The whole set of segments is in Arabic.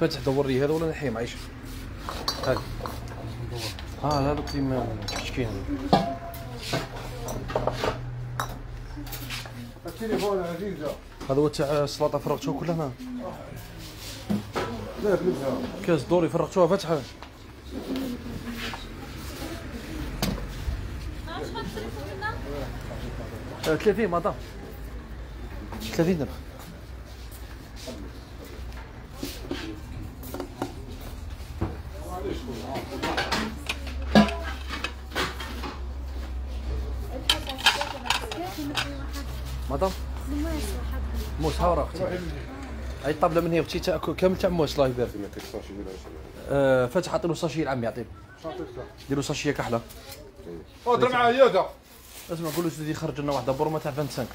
فاتح دور لي هذا ولا نحيه معيش هاك آه هذا اللي ما التليفون هذا هو تاع السلطه فرغتوه كلها هنا. كاس دوري فرغتوها فاتحه آه، 30 مدام 30 درهم. مدام موس ها ورا أختي هاي الطابله من هي أختي تأكل كامل تاع موس الله يبارك ولا شيء آه فتح عطيله ساشي العم يعطيه ديروا ساشيه كحله اضرب معايا يا اسمع قول له سيدي خرج لنا واحدة بورما تاع 25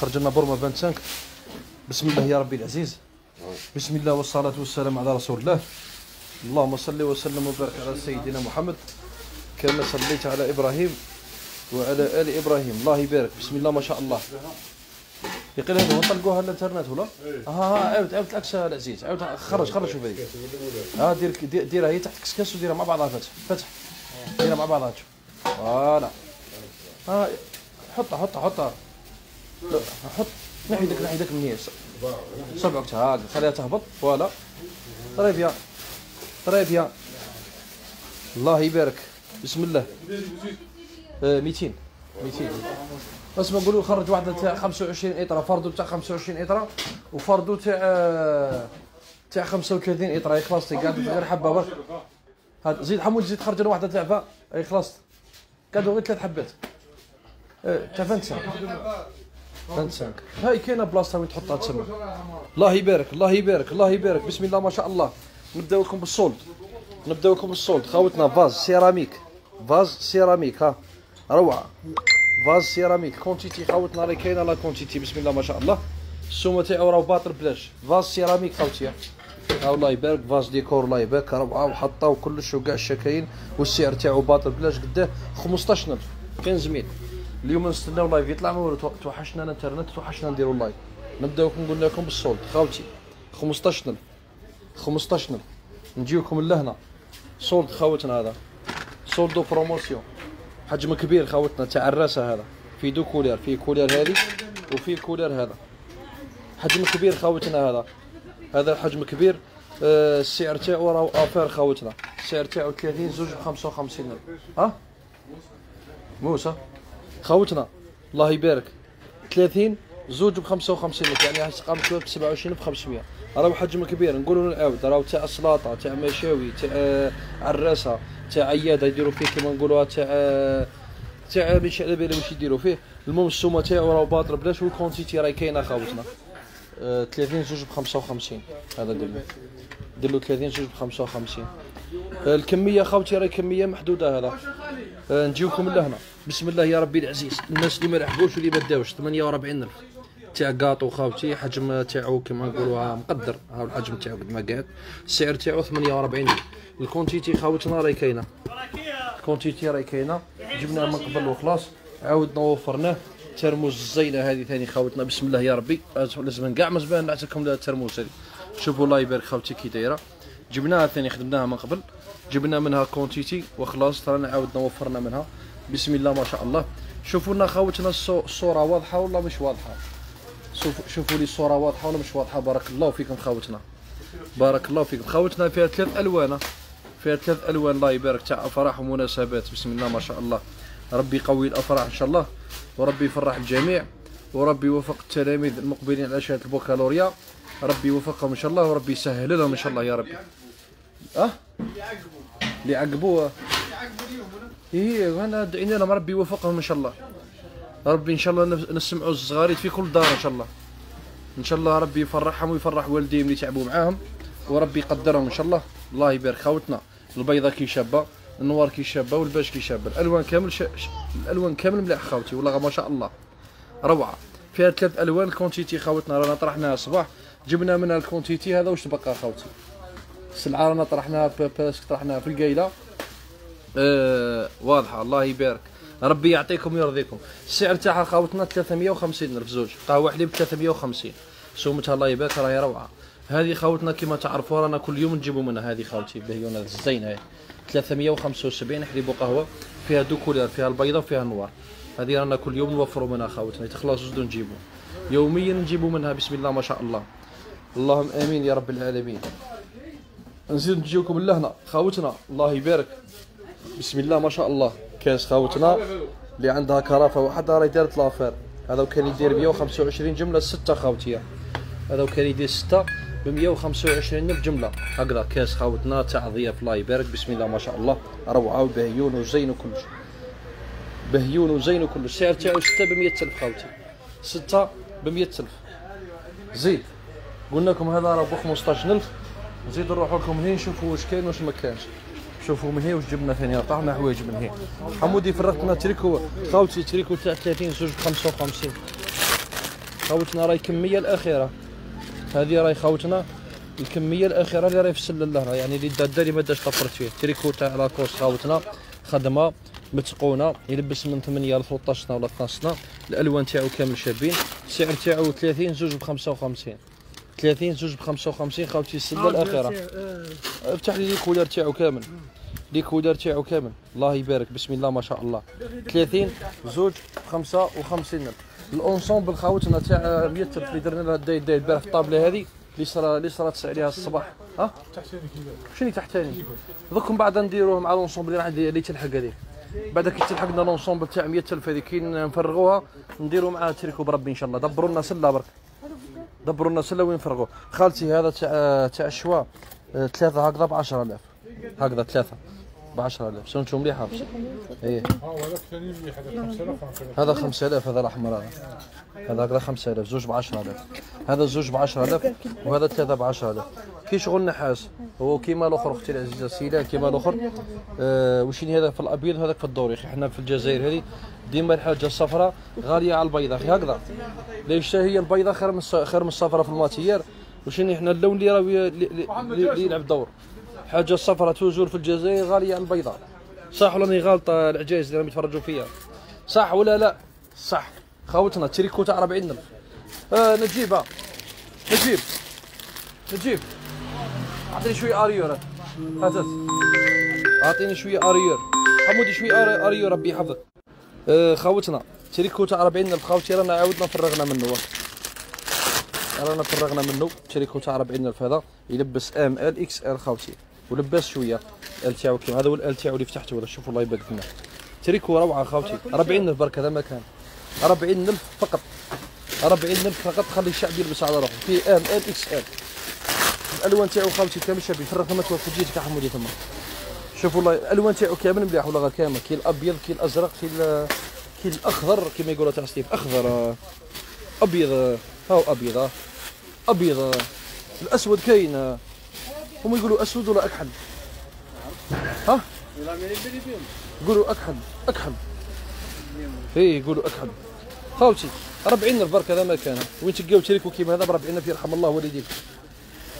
خرج لنا بورما 25 بسم الله يا ربي العزيز. بسم الله والصلاة والسلام على رسول الله. اللهم صل وسلم وبارك على سيدنا محمد. كما صليت على إبراهيم. وعلى آل إبراهيم. الله يبارك. بسم الله ما شاء الله. يقول هذا نطلقوها الإنترنت ولا؟ ها ها عاود عاود العكس العزيز. عاود خرج خرج شوف هذيك ها دير دير- ديرها هي تحت كسكاس وديرها مع بعضها فتح فتح. ديرها مع بعضها شوف. فوالا. ها حطها حطها حطها. حط. نحي يدك نحي يدك من هي صبعك هاك خليها تهبط. فوالا. طري فيها طري فيها الله يبارك. بسم الله. آه 200 200 اسمع نقولوا خرج واحدة تاع 25 إطرة فردو تاع 25 إطرة وفردو تاع آه، تاع 35 إطرة. هي خلاصتي قاعد غير حبة برك. هاد زيد حمود زيد خرج لنا واحدة فا. إي خلاص. قعدوا غير ثلاث حبات. آه، تاع 25 25 هاي كاينة بلاصة وين تحطها تسمى. الله يبارك الله يبارك الله يبارك. بسم الله ما شاء الله. نبداو لكم بال solde. نبداو لكم بال solde. خاوتنا vase céramique. vase céramique ها. روعة. vase céramique quantité خاوتنا راهي كاينة la quantité بسم الله ما شاء الله. السومه تاعو راه باطل بلاش. vase céramique خاوتي ها الله يبارك. vase décor الله يبارك. روعة. وحطه وكلش وكاع الشكاين والسعر تاعو باطل بلاش. قداه 15000 كان زميل اليوم نستناو live. يطلع ما والو توحشنا الانترنت. توحشنا نديرو live. نبداو نقول لكم بالصوت. خاوتي 15000 15000 نجيوكم لهنا. solde خاوتنا هذا. solde و promotion حجم كبير خاوتنا تاع الراسه هذا. في deux couleurs في couleur هذه وفي couleur هذا. حجم كبير خاوتنا هذا. هذا حجم كبير آه، السعر تاعو راهو افير خاوتنا السعر تاعو 30 زوج ب 55 ألف. ها؟ موسى. خوتنا الله يبارك. 30 زوج ب 55 ألف. يعني قامت ب 27500 راهو حجم كبير. نقولوا نعاود راهو تاع السلاطه تاع مشاوي تاع آه، عراسة تاع عيادة يديروا فيه كيما نقولوها تاع آه، تاع مش على بالي واش يديروا فيه. المهم السومة تاعو راهو باطل بلاش وال quantité راهي كاينة خاوتنا. آه، 30 زوج ب 55 هذا له دير له 30 زوج ب 55 آه، الكمية خاوتي راهي كمية محدودة هذا. آه، نجيوكم لهنا. بسم الله يا ربي العزيز. الناس اللي ما لحقوش واللي ما داوش 48000 تاع كاطو خاوتي حجم تاعو كما نقولوها مقدر. ها الحجم تاعو قد ما قاعد. السعر تاعو 48 ال quantité خاوتنا راهي كاينة. ال quantité راهي كاينة. جبناه من قبل وخلاص عاودنا وفرناه thermos الزينة هذه ثاني خاوتنا. بسم الله يا ربي. لازم كاع ما زبان نعطيكم ال thermos هذه. شوفوا الله يبارك خاوتي كي دايرة. جبناها ثاني خدمناها من قبل. جبنا منها quantité وخلاص رانا عاودنا وفرنا منها. بسم الله ما شاء الله. شوفوا لنا خاوتنا الصو- الصورة واضحة ولا مش واضحة؟ شوفوا شوفوا لي الصورة واضحة ولا مش واضحة؟ بارك الله فيكم خاوتنا بارك الله فيكم. خوتنا فيها ثلاث ألوان فيها ثلاث ألوان الله يبارك. تاع أفراح ومناسبات. بسم الله ما شاء الله. ربي يقوي الأفراح إن شاء الله وربي يفرح الجميع وربي يوفق التلاميذ المقبلين على شهادة البكالوريا. ربي يوفقهم إن شاء الله وربي يسهل لهم إن شاء الله يا ربي. آه اللي عقبوه إيه انا دعينا لهم. ربي يوفقهم إن شاء الله. ربي إن شاء الله نسمعوا الصغاريت في كل دار إن شاء الله. إن شاء الله ربي يفرحهم ويفرح والديهم اللي تعبوا معاهم. وربي يقدرهم إن شاء الله. الله يبارك خوتنا. البيضة كي شابة ال noir كي شابة والباش كي شابة. الألوان كامل ش... الألوان كامل مليح خوتي والله ما شاء الله. روعة. فيها ثلاث ألوان quantité خوتنا رانا طرحناها الصباح. جبنا منها ال quantité هذا واش تبقى خوتي؟ السلعه رانا طرحناها parce que طرحناها في القايلة. آه واضحة. الله يبارك. ربي يعطيكم ويرضيكم. السعر تاعها خاوتنا 350 ألف زوج. قهوة حليب 350 سومتها الله يبارك راهي روعة. هذه خاوتنا كما تعرفوا رانا كل يوم نجيبوا منها. هذه خاوتي بهيونة الزينة. هذه 375 حليب قهوة. فيها deux couleurs فيها البيضاء وفيها ال noir. هذه رانا كل يوم نوفروا منها خاوتنا. تخلص زوج نجيبوا يوميا نجيبوا منها بسم الله ما شاء الله. اللهم آمين يا رب العالمين. نزيد نجيوكم لهنا خاوتنا. الله يبارك. بسم الله ما شاء الله. كاس خاوتنا اللي عندها كرافة وحده راهي دارت لافير. هذا كان يدير 125 جملة ستة خاوتية. هذا كان يدير ستة ب 125 الف جملة. هكذا كاس خاوتنا تاع ضياف الله يبارك بسم الله ما شاء الله. روعة وبهيون وزين وكلش. بهيون وزين وكلش. السعر تاعو 6 ب 100 ألف خاوتي. 6 ب 100 ألف. زيد. قلنا لكم هذا راه ب 15000 نزيد نروحوا لكم هنا نشوفوا واش كاين واش ما كانش شوفوا من هنا واش جبنا ثاني طعنا حوايج من هنا حمودي فرقت لنا تريكو خاوتي تريكو تاع 30 زوج ب 55 خاوتنا راهي الكميه الأخيرة. هذه راهي خاوتنا الكمية الأخيرة اللي راهي في السلة لهنا يعني اللي دار داري ما داش طفرت فيه. تريكو تاع لاكوست خاوتنا خدمة متقونة يلبس من 8 ل 13 سنه ولا 12 سنه الألوان تاعو كامل شابين. السعر تاعو 30 زوج ب 55 30 زوج ب 55 خاوتي السلة الأخيرة. افتح لي les couleurs تاعو كامل. les couleurs تاعو كامل. الله يبارك. بسم الله ما شاء الله. 30 زوج 55 الف ال ensemble خاوتنا تاع 100 الف اللي درنا لها داي داي البارح الطابله هذه اللي صرا اللي صرات عليها الصباح. ها؟ شنو تحتاني؟ دوك من بعد نديروه مع ال ensemble اللي عندي اللي تلحق هذيك بعد كي تلحق لنا ال ensemble تاع 100 الف هذيك كي نفرغوها نديروا معاها تريكو بربي إن شاء الله. دبروا لنا سلة برك. دبروا لنا سلة وين نفرغوا خالتي هذا تاع تاع الشوا آه، ثلاثة هكذا ب 10000 هكذا ثلاثة. ب 10000 سنتو مليحة؟ إيه. ها وهذاك ثاني مليح هذا 5000 5000 هذا 5000 هذا الأحمر هذا. هذا هكذا 5000 زوج ب 10000 هذا زوج ب 10000 وهذا ثلاثة ب 10000 كي شغل نحاس هو كيما الأخر أختي العزيزة سيلا كيما الأخر. آه وشيني هذا في الأبيض وهذاك في ال doré إخي حنا في الجزائر هذه. ديما الحاجة الصفراء غالية على البيضاء أخي هكذا. ليش هي البيضاء خير من الص- خير من الصفراء في ال matière. وشيني حنا اللون اللي راه اللي يلعب دور حاجة الصفراء toujours في الجزائر غالية على البيضاء صح ولا راني غالطه العجايز اللي راهم يتفرجوا فيا صح ولا لا؟ صح. خوتنا تريكو تاع 40000 آه نجيب ها نجيب. نجيب. أعطيني شوية arrière. هات هات. أعطيني شوية arrière. حمودي شوية arrière ربي يحفظك. آه خوتنا تريكو تاع 40000 خوتي رانا عاودنا فرغنا منه. رانا فرغنا منه. تريكو تاع 40000 هذا. يلبس M L XL خوتي. ولبس شوية. L تاعو كيما هذا هو L تاعو اللي فتحته ولا شوفوا الله يبارك فينا تريكو روعة خوتي 40000 برك هذا ما كان 40000 فقط. 40000 فقط. خلي الشعب يلبس على روحه. في M L XL الألوان تاعو خاوتي كامل شابين. فرق ثم توقف جيتك يا حمودي ثم. شوفوا الله الألوان تاعو كامل مليح ولا غير كامل. كي الأبيض كي الأزرق كي كي الأخضر كما يقولوا تاع سطيف. أخضر أبيض. هاو أبيض؟ أبيض. الأسود كاين. هم يقولوا أسود ولا أكحل؟ ها؟ يقولوا أكحل أكحل. إيه يقولوا أكحل. خاوتي 40 الف برك هذا ما كان. وين تلقاو تريكو كيما هذا؟ ب 40 الف يرحم الله والديك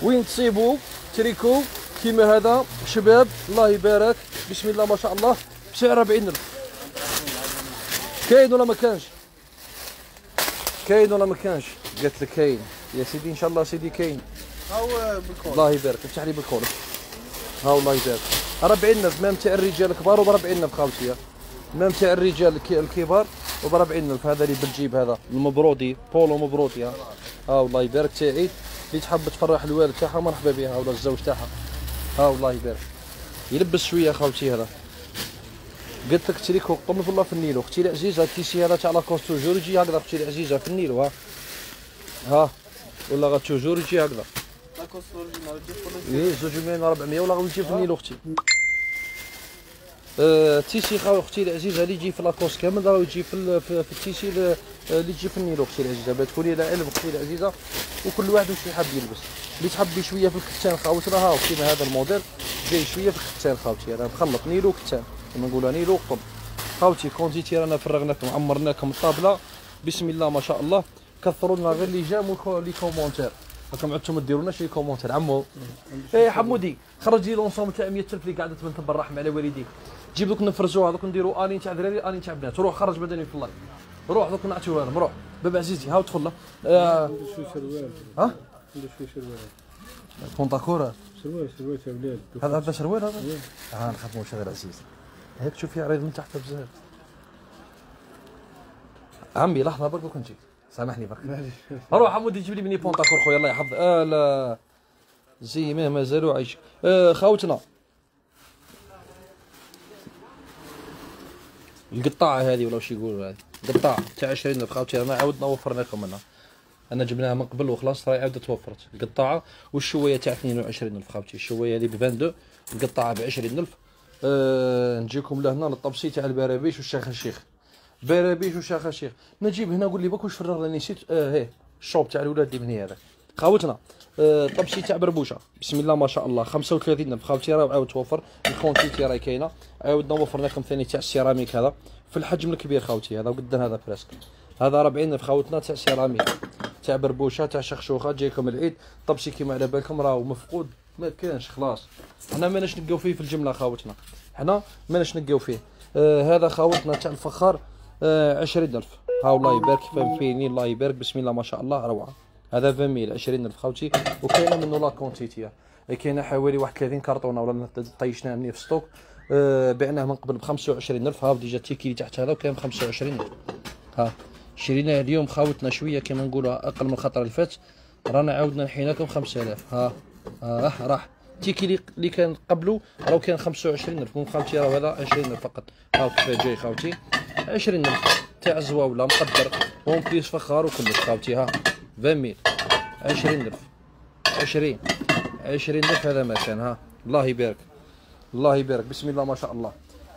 وين تصيبوا تريكو كيما هذا؟ شباب الله يبارك. بسم الله ما شاء الله. بسعر 40 الف كاين ولا ما كانش؟ كاين ولا ما كانش؟ قالت لك كاين. يا سيدي إن شاء الله سيدي كاين. هاو بال col الله يبارك افتح لي بال col ها الله يبارك. 40 الف même تاع الرجال الكبار 40 الف خاوتي. même تاع الرجال الكبار وب 40 الف هذا اللي بالجيب هذا. المبرودي بولو مبرودي ها. ها الله يبارك تاعي. اللي تحب تفرح الوالد تاعها مرحبا بها ولا الزوج تاعها. ها الله يبارك. يلبس شوية خاوتي هذا. قلت لك تريكو قم بالله في النيلو. أختي العزيزه الكيسي هذا تاع Lacoste toujours يجي هكذا. أختي العزيزه في النيلو ها. ها. ولا غا توجور يجي هكذا. إيه زوج ملايين 400 ولا غنمشي في النيل أختي. آه، تيسي خاو أختي العزيزة اللي يجي في لاكوس كامل راه يجي في في, التيسي ل- اللي يجي في النيل أختي العزيزة. باش تكوني على علم أختي العزيزة. وكل واحد واش يحب يلبس. اللي تحبي شوية في الكتان خاوتنا ها كيما هذا الموديل؟ جاي شوية في الكتان خاوتي أنا مخلط نيلو وكتان. كما نقولها نيلو وقطن. خاوتي كونتيتي رانا فرغناكم عمرناكم الطابلة. بسم الله ما شاء الله. كثروا لنا غير اللي جام وكو- لي كومونتير. راكم عدتوا ما ديروناش لي كومونتير عمو. إيه حمودي خرج لي لونسومبل تاع 100000 اللي قاعدة تبنت بالرحمه على والديك جيب دوك نفرزوها دوك نديروا آني تاع دراري آني تاع بنات. روح خرج بدني في اللايف روح دوك نعطيوها لهم روح. بابا عزيزي هاو تفضل آه عنده شوي شروال. ها؟ شوي شروال. سروال تاع ولاد. هذا هذا شروال هذا؟ آه نخاف واش هذا عزيز. هيك تشوف فيه عريض من تحت بزاف. عمي لحظة برك كنت جيت سامحني برك. روح عمودي جيب لي مني بونطاكور خويا الله يحفظ. آه لا. زي ما مازالوا عايش آه خاوتنا القطاعه هذه ولا وش يقولوا هذه؟ قطاعه تاع 20 ألف خاوتي أنا عاودنا وفرنا لكم منها أنا جبناها من قبل وخلاص راهي عاودت توفرت. القطاعه والشوية تاع 22 ألف خاوتي الشوية هذه ب 22 القطاعه ب 20 ألف. آه نجيكم لهنا للطبسي تاع البرابيش والشيخ الشيخ. بارابيش وشيخ الشيخ نجيب هنا قول لي بك واش فرغ راني نسيت آه هي الشوب تاع الولاد اللي هنا هذاك خاوتنا آه طبسي تاع بربوشه بسم الله ما شاء الله 35 الف خاوتي راه عاود توفر الكونتيتي راهي كاينة عاودنا وفرنا لكم ثاني تاع السيراميك هذا في الحجم الكبير خاوتي هذا قدام هذا بريسك هذا 40 الف خاوتنا تاع سيراميك تاع بربوشه تاع شخشوخه جايكم العيد طبسي كيما على بالكم راهو مفقود ما كانش خلاص حنا ماناش نلقاو فيه في الجمله خاوتنا حنا ماناش نلقاو فيه آه هذا خاوتنا تاع الفخار 20000 ها الله يبارك فهم فيني الله يبارك. بسم الله ما شاء الله روعة. هذا 20 ميل؟ 20000 خاوتي. وكاينة منه la quantité كاينة حوالي واحد 30 كرتونه ولا طيشناها مني في stock آه بعناه من قبل ب 25000 ها déjà تيكي تحت هذا وكان ب 25000 ها شريناه اليوم خاوتنا شوية كما نقولوا أقل من الخطره اللي فات. رانا عاودنا نحينا لكم 5000 ها ها راح. تيكي اللي- كان قبله راه كان 25000 من خاوتي راه هذا 20000 فقط. ها كيف جاي خاوتي. 20000 تاع زواوله مقدر اون بليس فخار وكلش خاوتي ها 20 ميل 20000 20 20000 هذا ما كان ها. الله يبارك. الله يبارك. بسم الله ما شاء الله.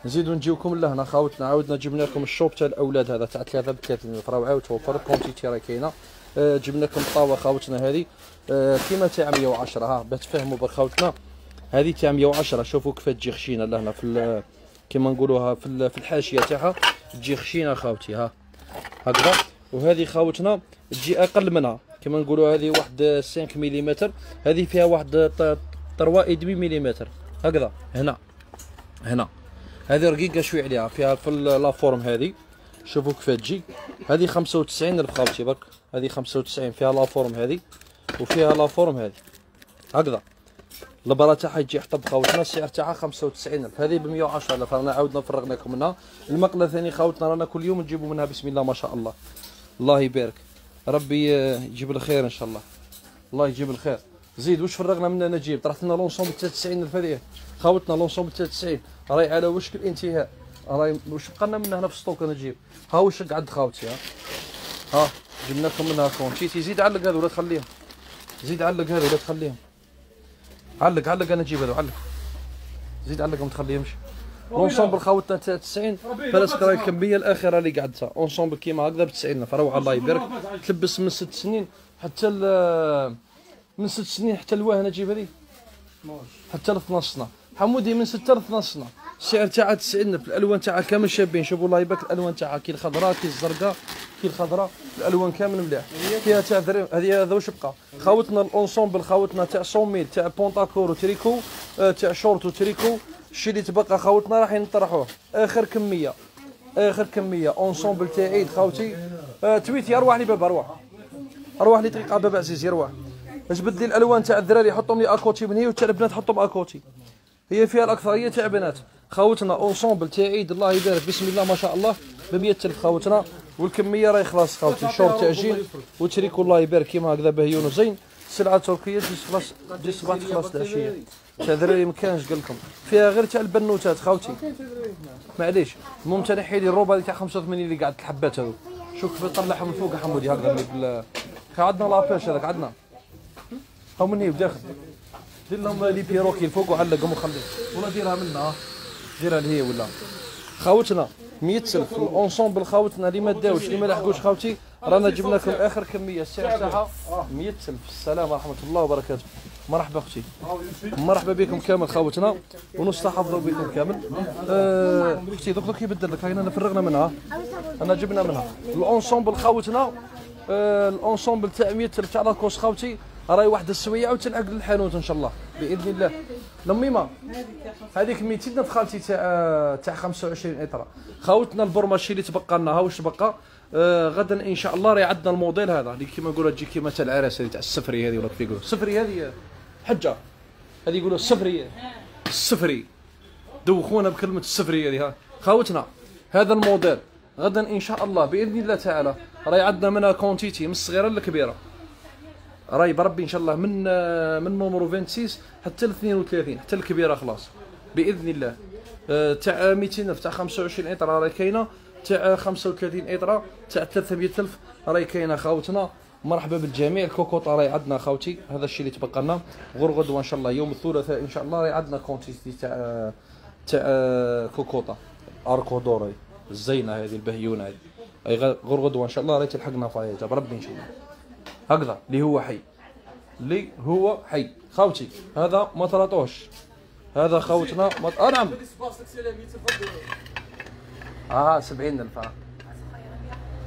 نزيدو نجيوكم لهنا خاوتنا عاودنا جبنا لكم الشوب تاع الأولاد هذا تاع 3 ب 30 الف راه عاود توفر الكونتيتي راه كاينة. آه جبنا لكم الطاوه خاوتنا هذه. آه كيما تاع 110 ها. باش تفهموا برك خاوتنا هذه تاع 110 شوفوا كيف تجي خشينة لهنا في كيما نقولوها في الحاشية تاعها. تجي خشينه خاوتي ها. هكذا. وهذه خاوتنا تجي أقل منها كما نقولوا هذه واحد 5 ملم هذه فيها واحد ط- طروا إدمي ملم هكذا. هنا. هنا. هذه رقيقة شوي عليها. فيها في لا فورم هذه. شوفوا كيف تجي. هذه 95 ألف خاوتي برك. هذه 95 فيها لا فورم هذه. وفيها لا فورم هذه. هكذا. البرا تاعها يجي حطب خاوتنا السعر تاعها 95 الف هذه ب 110 الف رانا عاودنا فرغنا لكم منها المقله ثاني خاوتنا رانا كل يوم نجيبوا منها بسم الله ما شاء الله الله يبارك ربي يجيب الخير ان شاء الله الله يجيب الخير زيد واش فرغنا منها نجيب طرحت لنا لونسومبل 93 الف هذه خاوتنا لونسومبل 93 راهي على وشك الانتهاء راهي واش بقى لنا منها هنا في السطوك نجيب ها واش قعد خاوتي ها؟ ها جبنا لكم منها كونتيتي زيد علق هذا ولا تخليهم زيد علق هذا ولا تخليهم علق علق أنا نجيب هذا علق. زيد علق ما تخليهمش لونسومبل خاوتنا تاع 90 فراسك راهي الكميه الأخيرة اللي قعدتها اونسومبل كيما هكذا ب 90 فروعة الله يبارك. تلبس من ست سنين حتى ال- من ست سنين حتى الواه نجيب هذه. حتى ل 12 سنه حمودي من 6 ل 12 سنه السعر تاعها 90 في الألوان تاعها كامل شابين. شوفوا الله يبارك الألوان تاعها كي الخضراء كي الزرقاء كي الخضراء الألوان كامل مليح. فيها تاع دريم هذه هذا واش بقى؟ خاوتنا الاونسومبل خاوتنا تاع صوميل تاع بونتاكور وتريكو آه، تاع شورت وتريكو. الشيء اللي تبقى خاوتنا راح نطرحوه آخر كمية آخر كمية. اونسومبل تاع عيد خاوتي آه تويتي أروح لي بابا أروح. أروح لي طريقة بابا عزيز يروح جبد لي الألوان تاع الدراري حطهم لي أكوتي من هي وتاع البنات حطهم أكوتي. هي فيها الأكثرية تاع بنات. خاوتنا اونسومبل تاع عيد الله يبارك بسم الله ما شاء الله. ب 100000 خاوتنا والكمية راهي خلاص خاوتي شورت تاع جين. وتريكو الله يبارك كيما هكذا بهيون وزين سلعة تركية تجي خلاص تجي صباح خلاص العشيه تاع دراري ما كانش قال لكم. فيها غير تاع البنوتات خاوتي معليش المهم تنحي لي الروبه اللي تاع 85 اللي قاعد الحبات هذو شوف كيف طلعها من فوق حمودي هكذا عندنا لابيش هذاك عندنا. ها من هي وداخل دير لهم لي بيروكي الفوق وعلقهم وخليهم ولا ديرها منا. ها ديرها لهي ولا. خاوتنا 100 سلف. الاونسومبل خاوتنا اللي ما داوش اللي ما لحقوش خاوتي رانا جبنا لكم آخر كمية السعر تاعها 100 سلف. السلام ورحمة الله وبركاته. مرحبا أختي مرحبا بكم كامل خاوتنا ونستحضروا بكم كامل. آه، أختي دوك دوك يبدل لك. هاينا فرغنا منها. أنا جبنا منها. الاونسومبل خاوتنا آه، الاونسومبل تاع 100 سلف تاع لاكوس خاوتي راهي واحد السوية عاود تلحق للحانوت إن شاء الله بإذن الله. لميمه هذيك 200 في خالتي تاع تاع 25 اطرا خاوتنا البرماشي اللي تبقى لنا ها واش تبقى؟ آه غدا إن شاء الله راهي عندنا الموديل هذا. اللي كيما نقولوا تجي كيما تاع العراس هذه تاع السفري هذه ولا كيف يقولوا؟ السفري هذه حجة. هذه يقولوا السفرية. السفري. دوخونا بكلمة السفرية هذه ها. خاوتنا هذا الموديل. غدا إن شاء الله بإذن الله تعالى راهي عندنا منها quantité من الصغيره للكبيره راهي بربي إن شاء الله من من numéro 26 حتى ل 32 حتى الكبيرة خلاص. بإذن الله. آه، تاع 200 ألف تاع 25 إطرة راهي كاينة. تاع 35 إطرة تاع 300 ألف راهي كاينة خاوتنا. مرحبا بالجميع. الكوكوطه راهي عندنا خاوتي. هذا الشيء اللي تبقى لنا. غور غدوة إن شاء الله يوم الثلاثاء إن شاء الله راهي عندنا كونتيتي تاع تاع كوكوطه اركودوري الزينة هذه البهيونة هذه. أي غ- غور غدوة إن شاء الله راهي تلحقنا فايجه بربي إن شاء الله. هكذا. اللي هو حي؟ اللي هو حي؟ خاوتي هذا ما طلعتوش هذا خوتنا مط... آه نعم. آه 70 ألف. آه.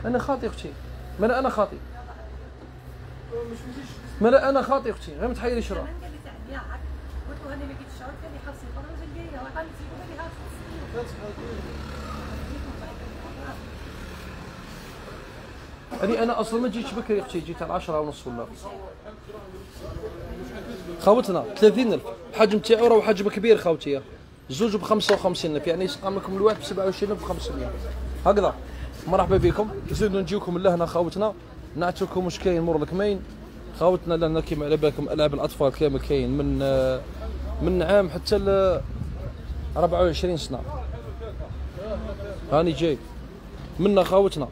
أنا خاطي أختي. ما أنا خاطي؟ ما أنا خاطي أختي. غير متحيري شرا قلت له ما جيت الشهر قال لي 50 فرنك الجايه وقال لي قال لي هات 50 يعني أنا أصلا ما جيتش بكري أختي جيت على 10 ونص ولا. خاوتنا 30000 الحجم تاعو راه حجم كبير خاوتي زوج ب 55000 يعني يسقام لكم الواحد ب 27500 هكذا. مرحبا بكم. نزيدو نجيوكم لهنا خاوتنا نعطيكم واش كاين مور الكمين. خاوتنا لنا كيما على بالكم ألعاب الأطفال كامل كاين من من عام حتى ل 24 سنة. هاني جاي. منا خاوتنا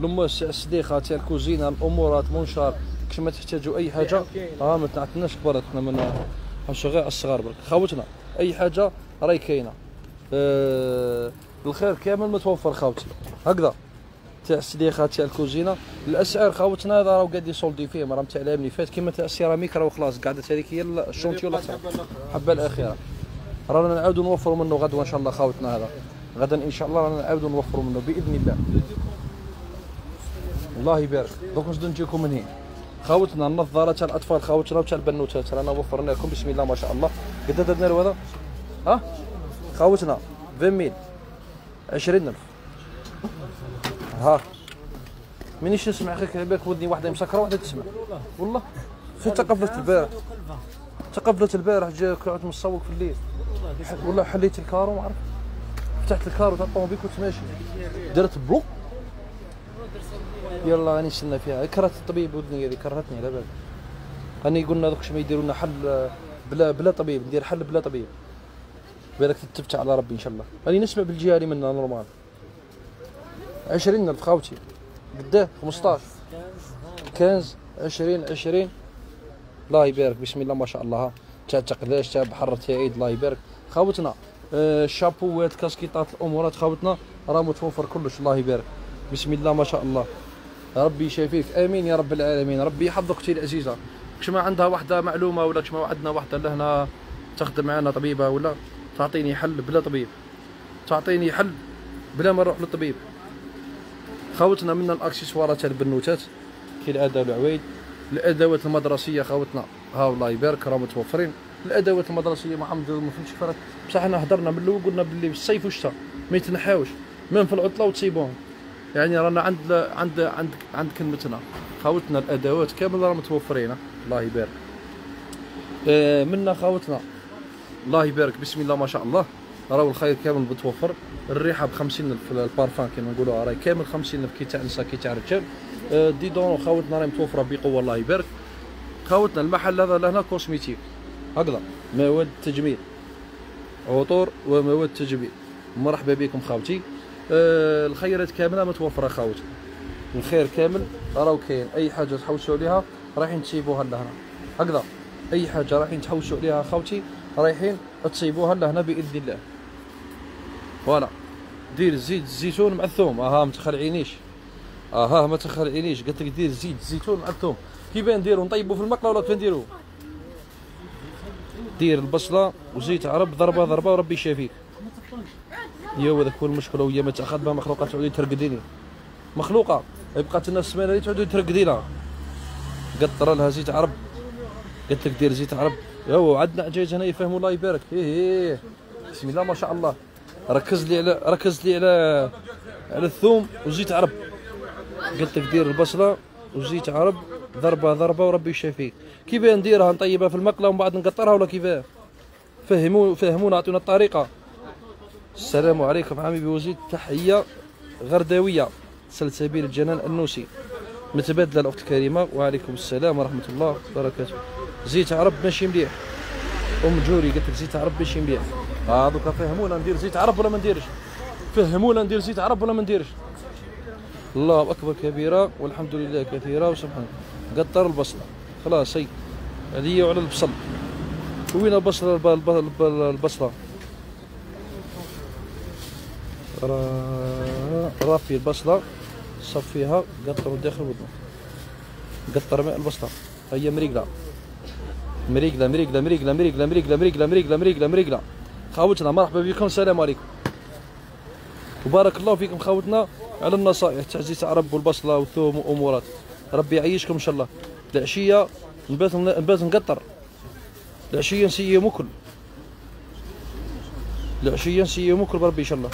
لموس الصديقه تاع الكوزينه الأمورات منشار كش ما تحتاجوا أي حاجة. آه ما تعطيناش كبرت إحنا من غير الصغار برك. خاوتنا أي حاجة راهي كاينة. آه الخير كامل متوفر خاوتي هكذا. تاع الصديقه تاع الكوزينه الأسعار خاوتنا هذا راهو قاعد يسولدي فيهم راه تاع العام اللي فات. كيما تاع السيراميك راهو خلاص قعدت هذيك هي الشونتي ولا الحبه الأخيرة. رانا نعاودوا نوفروا منه غدوة إن شاء الله خاوتنا هذا. غدا إن شاء الله رانا نعاودوا نوفروا منه بإذن الله. الله يبارك. دوك نزيدو نجيكم من هنا خاوتنا النظارة تاع الأطفال خاوتنا وتاع البنوتات رانا وفرنا لكم بسم الله ما شاء الله. قد درنا له هذا ها؟ خاوتنا 20 ميل 20000 ها. مانيش نسمع غير كلبك ودني واحدة مسكرة واحدة تسمع. والله. في تقفلت البارح؟ تقفلت البارح جا قعدت مصوق في الليل. والله حليت الكارو ما عرفت. فتحت الكارو تاع الطوموبيل كنت ماشي درت بلوك؟ يلا راني نستنى فيها. كرهت الطبيب ودني هذه كرهتني على بالك راني قلنا دوك ما يديروا لنا حل بلا بلا طبيب ندير حل بلا طبيب. بالك تتفتح على ربي إن شاء الله. راني نسمع بالجهه اللي منا نورمال. 20 ألف خاوتي. قداه 15 15 20 20 الله يبارك بسم الله ما شاء الله. تاع تقلاش تاع بحر تاع عيد الله يبارك. خاوتنا آه، الشابوات كاسكيطات الامورات خاوتنا. راه متوفر كلش الله يبارك. بسم الله ما شاء الله. ربي يشافيك آمين يا رب العالمين. ربي يحفظك أختي العزيزه كش ما عندها واحدة معلومة ولا كش ما عندنا واحدة لهنا تخدم معنا طبيبة ولا تعطيني حل بلا طبيب. تعطيني حل بلا ما نروح للطبيب. خاوتنا من الأكسسوارات تاع البنوتات كي الاداه العويد الأدوات المدرسية خاوتنا ها الله يبارك راه متوفرين. الأدوات المدرسية ما عم ما فهمتش فرق بصح حنا هضرنا من الأول قلنا باللي في الصيف والشتاء ما يتنحاوش من في العطله وتصيبوهم يعني رانا عند عند عند عند كلمتنا. خاوتنا الأدوات كامل راه متوفرين. الله يبارك. آه، منا خاوتنا الله يبارك. بسم الله ما شاء الله. راهو الخير كامل متوفر. الريحة ب 50000 البارفان كما نقولوا راهي كامل 50000 كي تاع نساء كي تاع رجال. آه، ديدون خاوتنا راهي متوفرة بقوة. الله يبارك. خاوتنا المحل هذا لهنا كوسميتيك هكذا. مواد تجميل. عطور ومواد تجميل. مرحبا بكم خاوتي آه، الخيرات كاملة متوفره خاوتي الخير كامل راهو كاين. أي حاجة تحوسوا عليها رايحين تصيبوها لهنا. هكذا. أي حاجة رايحين تحوسوا عليها خاوتي رايحين تصيبوها لهنا بإذن الله. فوالا. دير زيت الزيتون مع الثوم. أها ما تخلعينيش. أها ما تخلعينيش. قلت لك دير زيت الزيتون مع الثوم. كيف نديرو؟ نطيبو في المقلة ولا كيف نديرو؟ دير البصلة وزيت عرب ضربة ضربة وربي يشافيك يا هو ذاك هو المشكلة وهي ما تأخذ بها مخلوقة تعودي ترقديني. مخلوقة بقات لنا السمانه اللي تعودي ترقدينا. قطر لها زيت عرب قلت لك دير زيت عرب. يو عندنا عجاج هنا يفهموا الله يبارك. إيه إيه بسم الله ما شاء الله. ركز لي على ركز لي على على الثوم وزيت عرب. قلت لك دير البصلة وزيت عرب. ضربة ضربة وربي يشافيك كيفاه نديرها؟ نطيبها في المقلة ومن بعد نقطرها ولا كيفاه فهموا فهمونا أعطونا الطريقة. السلام عليكم عمي بوزيد تحية غرداوية سلسبيل الجنان النوسي. متبادله الأخت الكريمه وعليكم السلام ورحمة الله وبركاته. زيت عرب ماشي مليح. أم جوري قالت لك زيت عرب ماشي مليح. آه دوكا فهمونا ندير زيت عرب ولا ما نديرش؟ فهمونا ندير زيت عرب ولا ما نديرش؟ الله أكبر كبيرة والحمد لله كثيرة وسبحان الله. قطر البصل خلاص هي. هذه وعلى البصل. وين البصل الب- الب- الب- البصله را- رافي البصلة صفيها قطر داخل ودنه قطر ماء البصلة. هي مريقلة. مريقلة مريقلة مريقلة مريقلة مريقلة مريقلة مريقلة مريقلة مريقلة. خاوتنا مرحبا بكم السلام عليكم. وبارك الله فيكم خاوتنا على النصائح تاع زيت عرب والبصلة والثوم وامورات ربي يعيشكم إن شاء الله. العشية نبات نبات نقطر. العشية نسيي مكل العشية نسيي مكل بربي إن شاء الله.